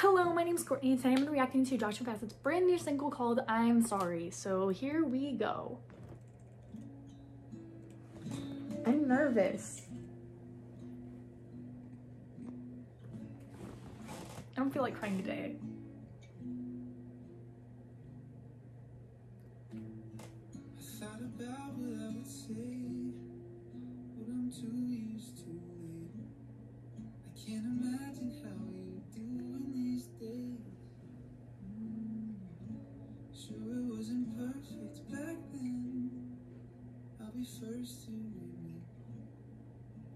Hello, my name is Courtney. And today I'm reacting to Joshua Bassett's brand new single called I'm Sorry. So here we go. I'm nervous. I don't feel like crying today. Sure, it wasn't perfect back then. I'll be first to admit,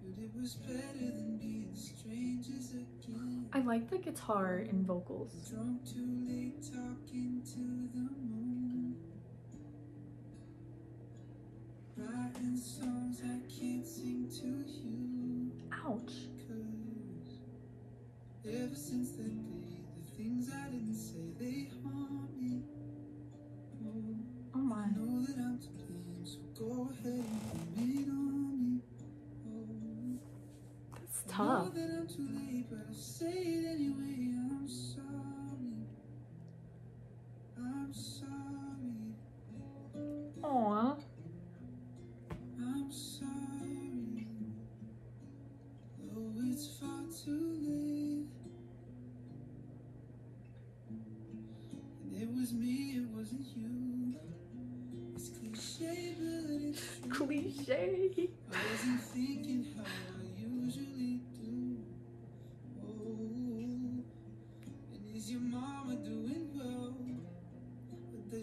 but it was better than being strangers again. I like the guitar and vocals. Drunk too late talking to the moon. Writing songs I know that I'm to blame, so go ahead and it on me. Oh. That's I tough. know that I'm too late, but I'll say it anyway. I'm sorry. I'm sorry. Aw. I'm sorry. Though it's far too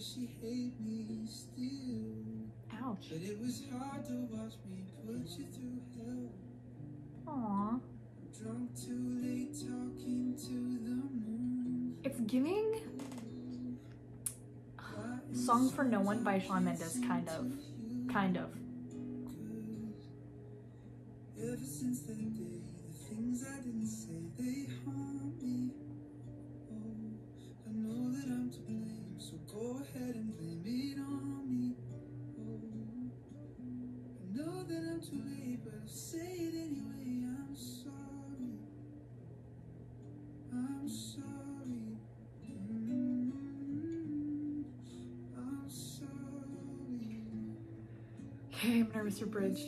does she hate me still? Ouch. But it was hard to watch me put you through hell. Aw. Drunk too late talking to the moon. It's giving Song for No One by Shawn Mendes, kind of. Kind of. Ever since that day, the things I didn't say, they haunt me. Oh, I know that I'm to blame, so go ahead and blame it on me. Oh, I know that I'm too late, but I'll say it anyway. I'm sorry. I'm sorry. Mm, I'm sorry. Okay, I'm nervous for bridge.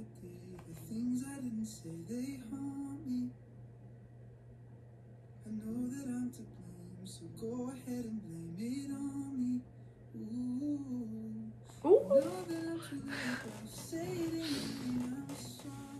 The things I didn't say, they haunt me. I know that I'm to blame, so go ahead and blame it on me. Ooh. I know that I'm too late, but I'll say it anyway. I'm sorry.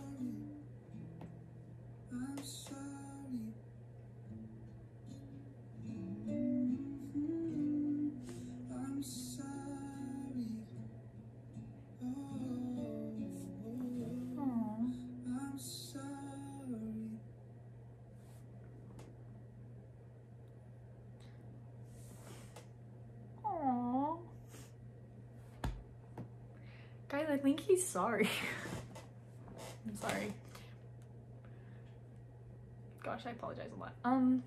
Guys, I think he's sorry. I'm sorry. Gosh, I apologize a lot. Um,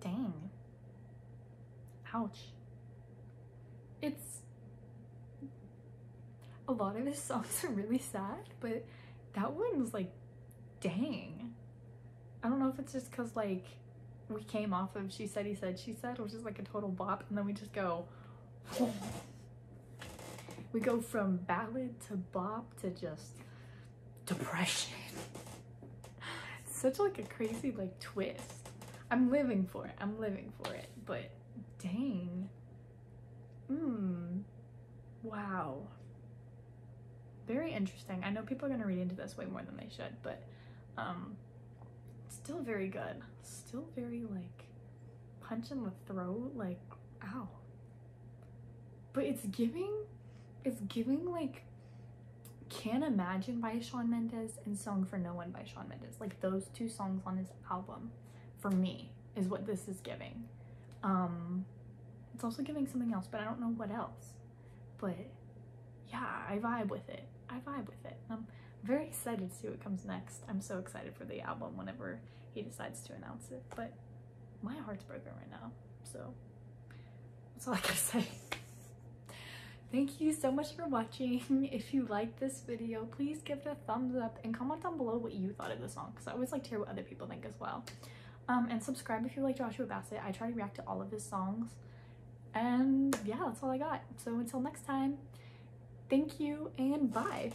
dang. Ouch. It's a lot of his songs are really sad, but that one was like, dang. I don't know if it's just because like we came off of She Said He Said She Said, which is like a total bop, and then we just go. We go from ballad to bop to just depression. Such like a crazy like twist. I'm living for it. I'm living for it. But dang. Mmm. Wow. Very interesting. I know people are gonna read into this way more than they should, but um still very good. Still very like punch in the throat, like ow. But it's giving it's giving like Can't Imagine by Shawn Mendes and Song for No One by Shawn Mendes. Like those two songs on his album, for me, is what this is giving. Um, it's also giving something else, but I don't know what else. But yeah, I vibe with it. I vibe with it. I'm very excited to see what comes next. I'm so excited for the album whenever he decides to announce it. But my heart's broken right now. So that's all I gotta say. Thank you so much for watching. If you like this video, please give it a thumbs up and comment down below what you thought of the song because I always like to hear what other people think as well. Um, and subscribe if you like Joshua Bassett. I try to react to all of his songs. And yeah, that's all I got. So until next time, thank you and bye.